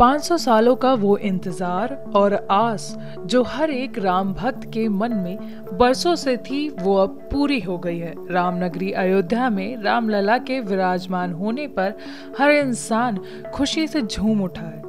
500 सालों का वो इंतज़ार और आस जो हर एक राम भक्त के मन में बरसों से थी, वो अब पूरी हो गई है। रामनगरी अयोध्या में रामलला के विराजमान होने पर हर इंसान खुशी से झूम उठा है।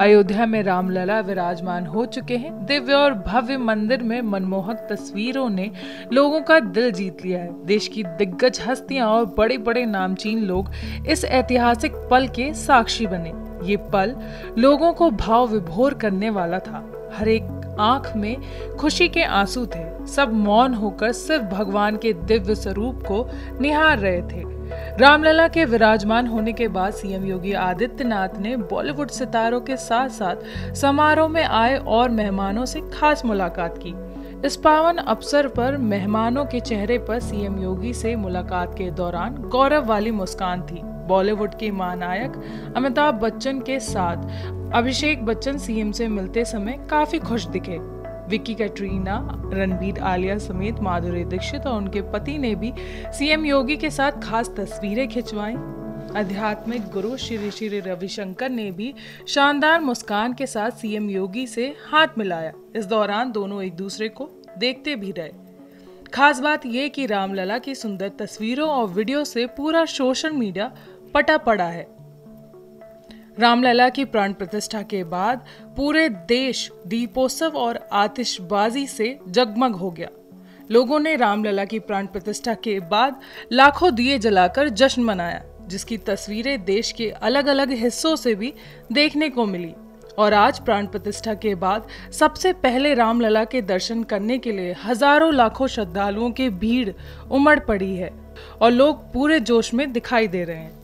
अयोध्या में रामलला विराजमान हो चुके हैं। दिव्य और भव्य मंदिर में मनमोहक तस्वीरों ने लोगों का दिल जीत लिया है। देश की दिग्गज हस्तियाँ और बड़े बड़े नामचीन लोग इस ऐतिहासिक पल के साक्षी बने। ये पल लोगों को भाव विभोर करने वाला था। हर एक आँख में खुशी के आँसू थे। सब मौन होकर सिर्फ़ भगवान के दिव्य स्वरूप को निहार रहे थे। रामलला के विराजमान होने के बाद सीएम योगी आदित्यनाथ ने बॉलीवुड सितारों के साथ साथ समारोह में आए और मेहमानों से खास मुलाकात की। इस पावन अवसर पर मेहमानों के चेहरे पर सीएम योगी से मुलाकात के दौरान गौरव वाली मुस्कान थी। बॉलीवुड के महानायक अमिताभ बच्चन के साथ अभिषेक बच्चन सीएम से मिलते समय काफ़ी खुश दिखे। विक्की कैटरीना, रणबीर आलिया समेत माधुरी दीक्षित और उनके पति ने भी सीएम योगी के साथ खास तस्वीरें खिंचवाई। आध्यात्मिक गुरु श्री श्री रविशंकर ने भी शानदार मुस्कान के साथ सीएम योगी से हाथ मिलाया। इस दौरान दोनों एक दूसरे को देखते भी रहे। खास बात यह कि रामलला की सुंदर तस्वीरों और वीडियो से पूरा सोशल मीडिया पटा पड़ा है। रामलला की प्राण प्रतिष्ठा के बाद पूरे देश दीपोत्सव और आतिशबाजी से जगमग हो गया। लोगों ने रामलला की प्राण प्रतिष्ठा के बाद लाखों दिए जलाकर जश्न मनाया। जिसकी तस्वीरें देश के अलग अलग हिस्सों से भी देखने को मिली। और आज प्राण प्रतिष्ठा के बाद सबसे पहले रामलला के दर्शन करने के लिए हज़ारों लाखों श्रद्धालुओं की भीड़ उमड़ पड़ी है और लोग पूरे जोश में दिखाई दे रहे हैं।